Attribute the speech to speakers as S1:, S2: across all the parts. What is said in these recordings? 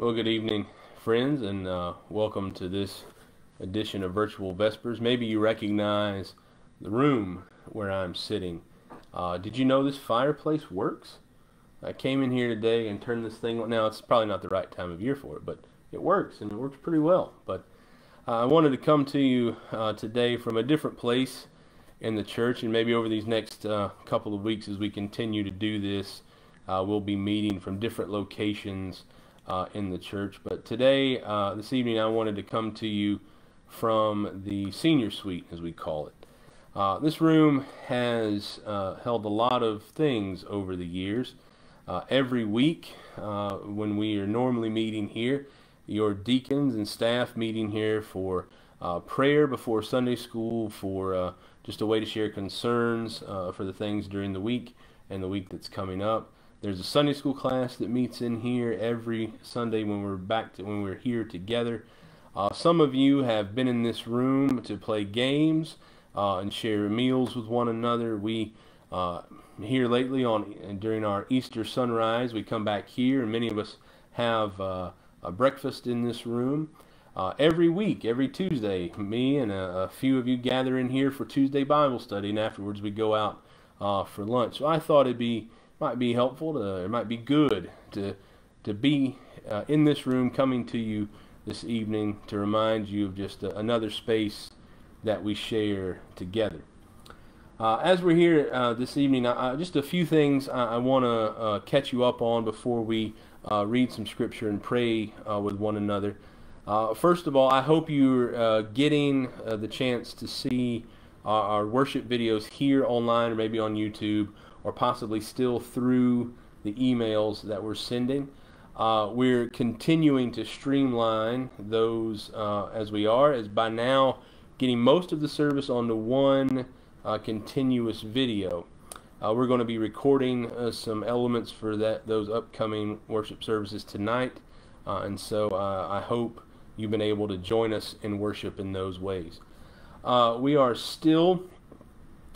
S1: Well, good evening, friends, and uh, welcome to this edition of Virtual Vespers. Maybe you recognize the room where I'm sitting. Uh, did you know this fireplace works? I came in here today and turned this thing on. Now, it's probably not the right time of year for it, but it works, and it works pretty well. But uh, I wanted to come to you uh, today from a different place in the church, and maybe over these next uh, couple of weeks as we continue to do this, uh, we'll be meeting from different locations uh, in the church. But today, uh, this evening, I wanted to come to you from the senior suite, as we call it. Uh, this room has uh, held a lot of things over the years. Uh, every week, uh, when we are normally meeting here, your deacons and staff meeting here for prayer before Sunday school, for just a way to share concerns for the things during the week and the week that's coming up. There's a Sunday school class that meets in here every Sunday when we're back to when we're here together. Uh, some of you have been in this room to play games uh, and share meals with one another. We uh, here lately on during our Easter sunrise, we come back here, and many of us have uh, a breakfast in this room. Uh, every week, every Tuesday, me and a, a, few of you gather in here for Tuesday Bible study, and afterwards we go out uh, for lunch. So I thought it'd be might be helpful to, it might be good to, to be uh, in this room coming to you this evening to remind you of just uh, another space that we share together. Uh, as we're here uh, this evening, just a few things I, I want to uh, catch you up on before we uh, read some scripture and pray with one another. first of all, I hope you're getting the chance to see our, our worship videos here online or maybe on YouTube or possibly still through the emails that we're sending. Uh, we're continuing to streamline those uh, as we are, as by now getting most of the service onto one uh, continuous video. Uh, we're going to be recording uh, some elements for that those upcoming worship services tonight, uh, and so I hope you've been able to join us in worship in those ways. we are still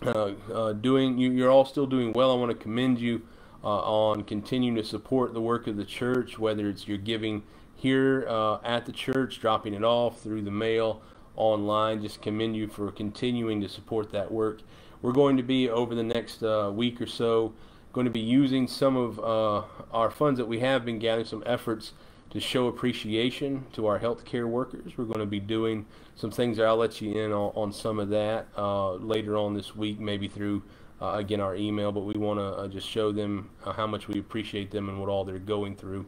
S1: uh, uh, doing you, you're all still doing well. I want to commend you uh, on continuing to support the work of the church, whether it's your giving here uh, at the church, dropping it off through the mail, online. Just commend you for continuing to support that work. We're going to be over the next week or so going to be using some of our funds that we have been gathering, some efforts to show appreciation to our healthcare workers. We're going to be doing some things. I'll let you in on, on some of that uh, later on this week, maybe through uh, again our email. But we want to uh, just show them uh, how much we appreciate them and what all they're going through.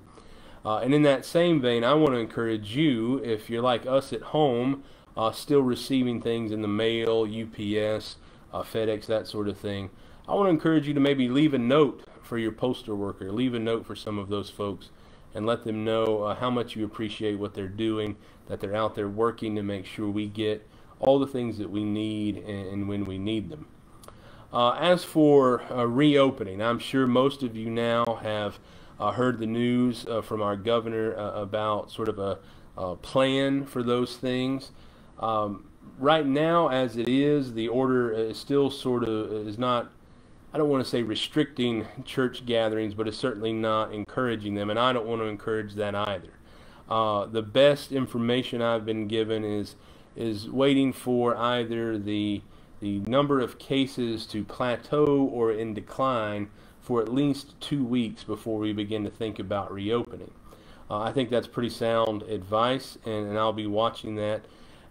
S1: Uh, and in that same vein, I want to encourage you, if you're like us at home, uh, still receiving things in the mail, UPS, FedEx, that sort of thing. I want to encourage you to maybe leave a note for your postal worker, leave a note for some of those folks and let them know uh, how much you appreciate what they're doing, that they're out there working to make sure we get all the things that we need and, when we need them. Uh, as for uh, reopening, I'm sure most of you now have uh, heard the news uh, from our governor uh, about sort of a, a, plan for those things. Um, right now, as it is, the order is still sort of is not I don't want to say restricting church gatherings, but it's certainly not encouraging them, and I don't want to encourage that either. Uh, the best information I've been given is is waiting for either the the number of cases to plateau or in decline for at least two weeks before we begin to think about reopening. Uh, I think that's pretty sound advice, and, and I'll be watching that.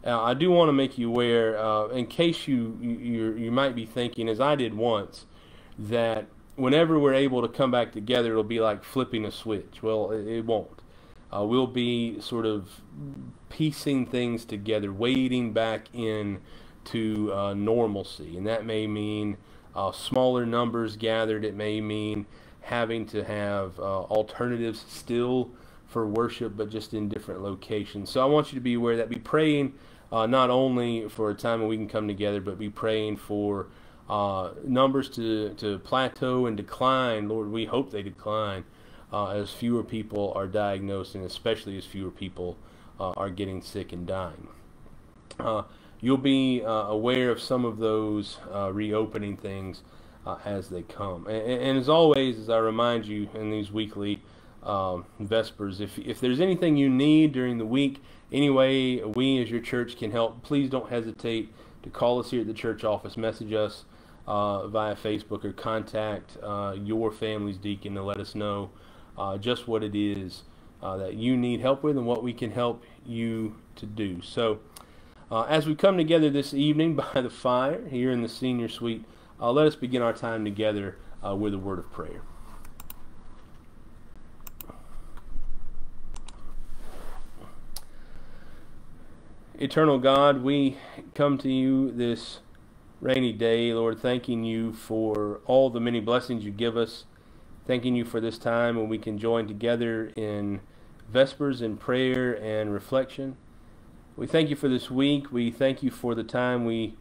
S1: Uh, I do want to make you aware, uh, in case you, you you might be thinking, as I did once, that whenever we're able to come back together, it'll be like flipping a switch. Well, it, won't. Uh, we'll be sort of piecing things together, wading back in to uh, normalcy, and that may mean uh, smaller numbers gathered. It may mean having to have uh, alternatives still for worship, but just in different locations. So I want you to be aware that be praying uh, not only for a time when we can come together, but be praying for uh, numbers to, to plateau and decline. Lord, we hope they decline uh, as fewer people are diagnosed and especially as fewer people uh, are getting sick and dying. Uh, you'll be uh, aware of some of those uh, reopening things as they come. And, and, as always, as I remind you in these weekly um, Vespers. If, if there's anything you need during the week, anyway, we as your church can help. Please don't hesitate to call us here at the church office, message us uh, via Facebook, or contact uh, your family's deacon to let us know uh, just what it is uh, that you need help with and what we can help you to do. So, uh, as we come together this evening by the fire here in the senior suite, uh, let us begin our time together with a word of prayer. Eternal God, we come to you this rainy day, Lord, thanking you for all the many blessings you give us, thanking you for this time when we can join together in Vespers and prayer and reflection. We thank you for this week. We thank you for the time we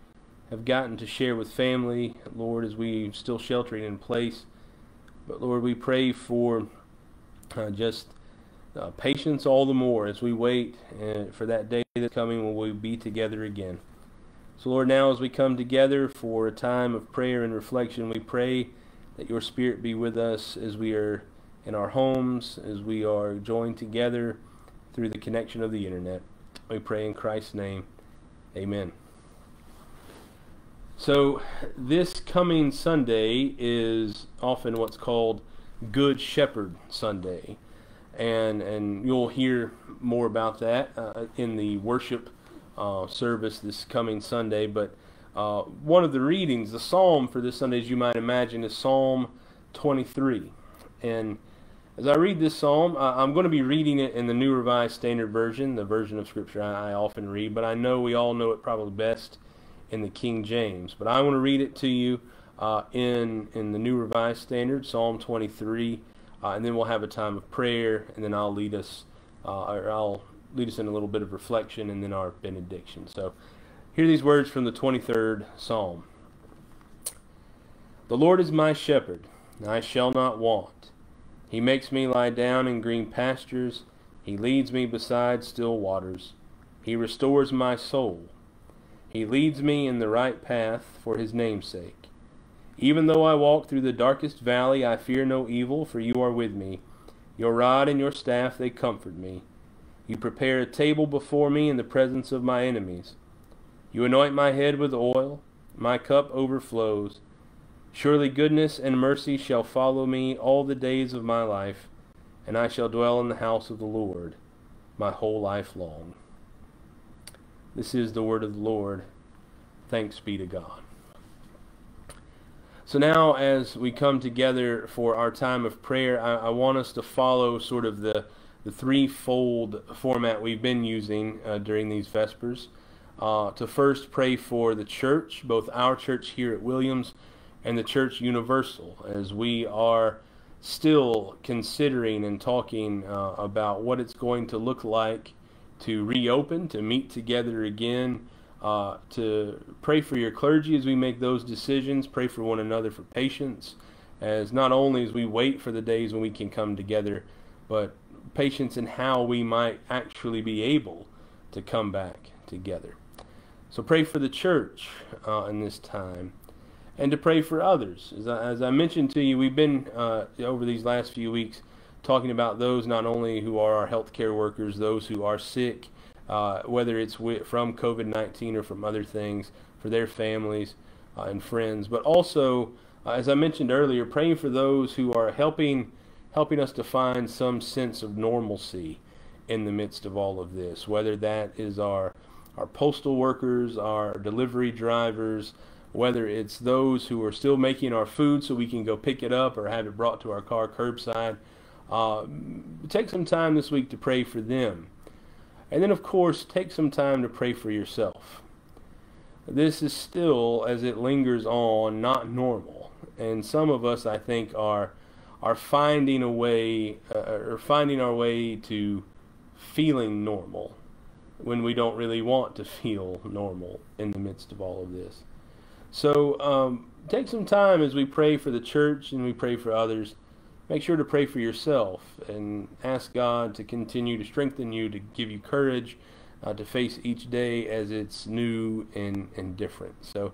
S1: have gotten to share with family, Lord, as we still sheltering in place. But Lord, we pray for uh, just uh, patience all the more as we wait uh, for that day that's coming when we'll be together again. So, Lord, now as we come together for a time of prayer and reflection, we pray that your Spirit be with us as we are in our homes, as we are joined together through the connection of the internet. We pray in Christ's name. Amen. So, this coming Sunday is often what's called Good Shepherd Sunday and and you'll hear more about that uh, in the worship uh, service this coming Sunday. But uh, one of the readings, the psalm for this Sunday, as you might imagine, is Psalm 23. And as I read this psalm, I'm going to be reading it in the New Revised Standard Version, the version of Scripture I, often read. But I know we all know it probably best in the King James. But I want to read it to you uh, in in the New Revised Standard, Psalm 23. Uh, and then we'll have a time of prayer, and then I'll lead us, uh, or I'll lead us in a little bit of reflection, and then our benediction. So, hear these words from the 23rd Psalm. The Lord is my shepherd, I shall not want. He makes me lie down in green pastures. He leads me beside still waters. He restores my soul. He leads me in the right path for his name's sake. Even though I walk through the darkest valley, I fear no evil, for you are with me. Your rod and your staff, they comfort me. You prepare a table before me in the presence of my enemies. You anoint my head with oil, my cup overflows. Surely goodness and mercy shall follow me all the days of my life, and I shall dwell in the house of the Lord my whole life long. This is the word of the Lord. Thanks be to God. So now, as we come together for our time of prayer, I, I want us to follow sort of the, the threefold format we've been using uh, during these Vespers. Uh, to first pray for the church, both our church here at Williams and the church universal, as we are still considering and talking uh, about what it's going to look like to reopen, to meet together again uh, to pray for your clergy as we make those decisions. Pray for one another for patience, as not only as we wait for the days when we can come together, but patience and how we might actually be able to come back together. So pray for the church uh, in this time and to pray for others. As I, as I mentioned to you, we've been uh, over these last few weeks talking about those not only who are our healthcare workers, those who are sick, uh, whether it's from COVID 19 or from other things, for their families uh, and friends, but also, uh, as I mentioned earlier, praying for those who are helping, helping us to find some sense of normalcy in the midst of all of this, whether that is our, our postal workers, our delivery drivers, whether it's those who are still making our food so we can go pick it up or have it brought to our car curbside. Uh, take some time this week to pray for them and then, of course, take some time to pray for yourself. This is still, as it lingers on, not normal. And some of us, I think, are are finding a way, uh, or finding our way to feeling normal when we don't really want to feel normal in the midst of all of this. So um, take some time as we pray for the church and we pray for others make sure to pray for yourself and ask God to continue to strengthen you, to give you courage uh, to face each day as it's new and, and different. So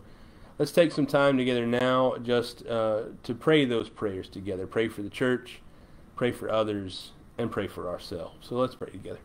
S1: let's take some time together now just uh, to pray those prayers together. Pray for the church, pray for others, and pray for ourselves. So let's pray together.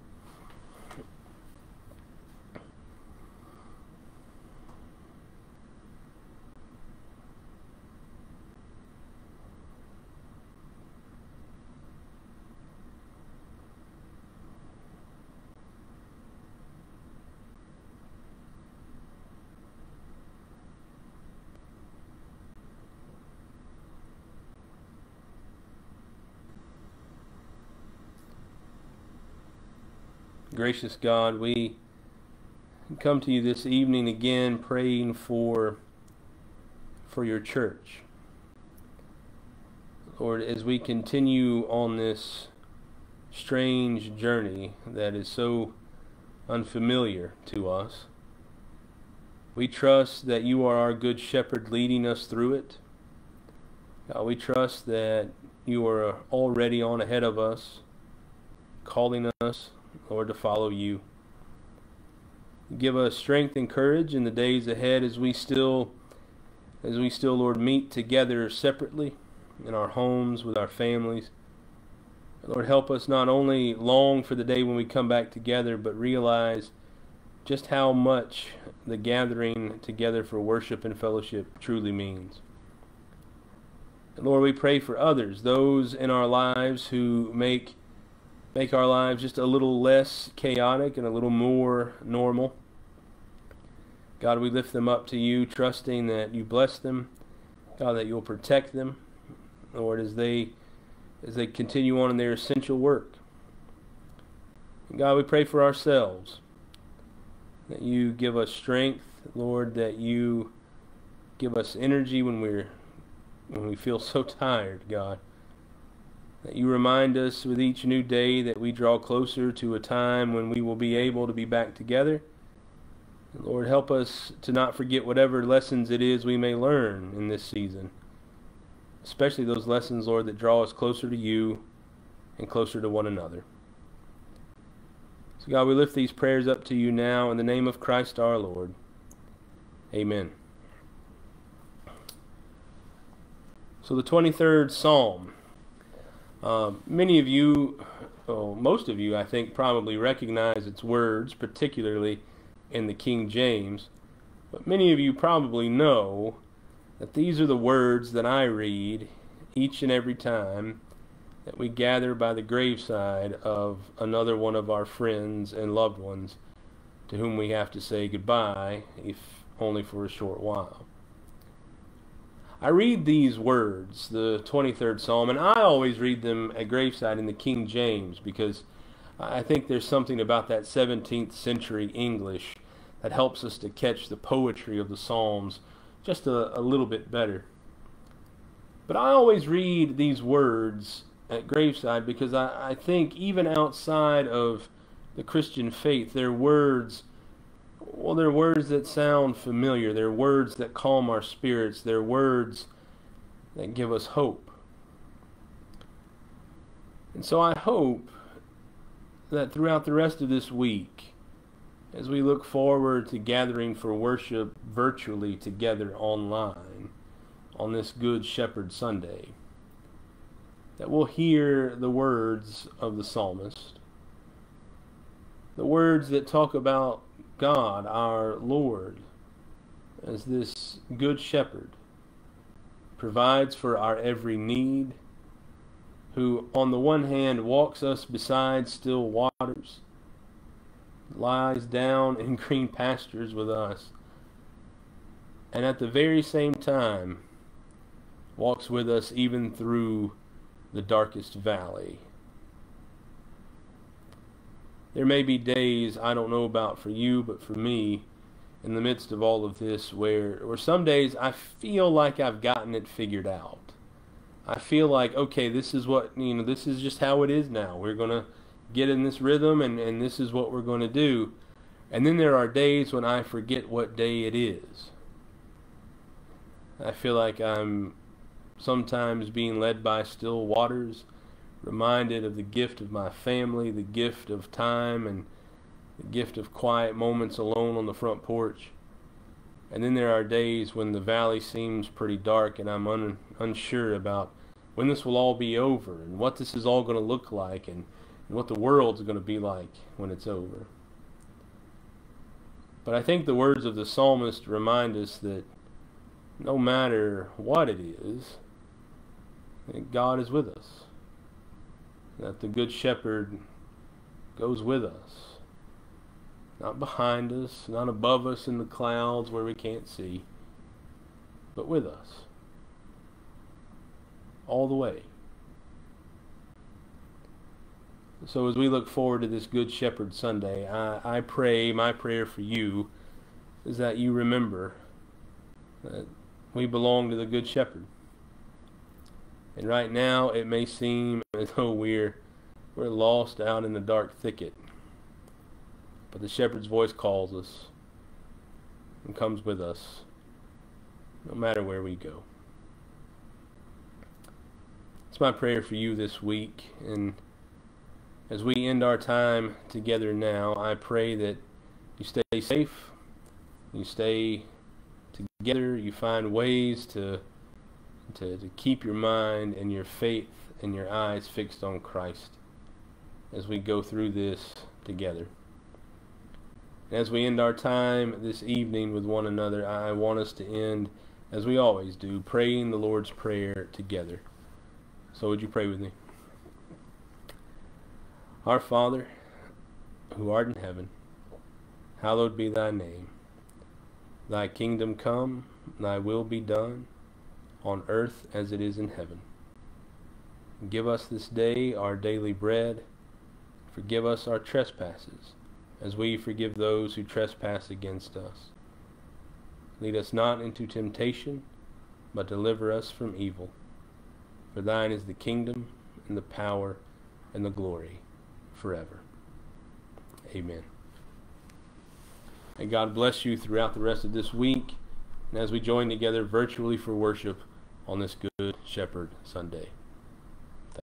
S1: Gracious God, we come to you this evening again praying for for your church. Lord, as we continue on this strange journey that is so unfamiliar to us, we trust that you are our good shepherd leading us through it. God, we trust that you are already on ahead of us, calling us Lord, to follow you. Give us strength and courage in the days ahead as we still as we still, Lord, meet together separately in our homes with our families. Lord, help us not only long for the day when we come back together, but realize just how much the gathering together for worship and fellowship truly means. Lord, we pray for others, those in our lives who make make our lives just a little less chaotic and a little more normal. God, we lift them up to you, trusting that you bless them, God, that you'll protect them, Lord, as they as they continue on in their essential work. And God, we pray for ourselves that you give us strength, Lord, that you give us energy when we're when we feel so tired, God that you remind us with each new day that we draw closer to a time when we will be able to be back together. Lord, help us to not forget whatever lessons it is we may learn in this season, especially those lessons, Lord, that draw us closer to you and closer to one another. So, God, we lift these prayers up to you now in the name of Christ our Lord. Amen. So, the 23rd Psalm. Um, many of you, most of you, I think, probably recognize its words, particularly in the King James. But many of you probably know that these are the words that I read each and every time that we gather by the graveside of another one of our friends and loved ones to whom we have to say goodbye, if only for a short while. I read these words, the 23rd Psalm, and I always read them at graveside in the King James because I think there's something about that 17th century English that helps us to catch the poetry of the Psalms just a, a little bit better. But I always read these words at graveside because I, I think even outside of the Christian faith, they're words well, they're words that sound familiar. They're words that calm our spirits. They're words that give us hope. And so I hope that throughout the rest of this week, as we look forward to gathering for worship virtually together online on this Good Shepherd Sunday, that we'll hear the words of the psalmist, the words that talk about God, our Lord, as this good shepherd, provides for our every need, who on the one hand walks us beside still waters, lies down in green pastures with us, and at the very same time walks with us even through the darkest valley. There may be days I don't know about for you, but for me, in the midst of all of this, where, where some days I feel like I've gotten it figured out. I feel like, okay, this is what, you know, this is just how it is now. We're going to get in this rhythm and, and this is what we're going to do. And then there are days when I forget what day it is. I feel like I'm sometimes being led by still waters reminded of the gift of my family, the gift of time, and the gift of quiet moments alone on the front porch. And then there are days when the valley seems pretty dark and I'm un unsure about when this will all be over and what this is all going to look like and and what the world's going to be like when it's over. But I think the words of the psalmist remind us that no matter what it is, God is with us. That the Good Shepherd goes with us. Not behind us, not above us in the clouds where we can't see, but with us. All the way. So as we look forward to this Good Shepherd Sunday, I, I pray, my prayer for you is that you remember that we belong to the Good Shepherd. And right now it may seem as though we're we're lost out in the dark thicket. But the shepherd's voice calls us and comes with us no matter where we go. It's my prayer for you this week and as we end our time together now, I pray that you stay safe, you stay together, you find ways to, to, to keep your mind and your faith and your eyes fixed on Christ as we go through this together. As we end our time this evening with one another, I want us to end, as we always do, praying the Lord's Prayer together. So would you pray with me? Our Father, who art in heaven, hallowed be thy name. Thy kingdom come, thy will be done, on earth as it is in heaven. Give us this day our daily bread. Forgive us our trespasses, as we forgive those who trespass against us. Lead us not into temptation, but deliver us from evil. For thine is the kingdom, and the power, and the glory forever. Amen. And God bless you throughout the rest of this week and as we join together virtually for worship on this Good Shepherd Sunday.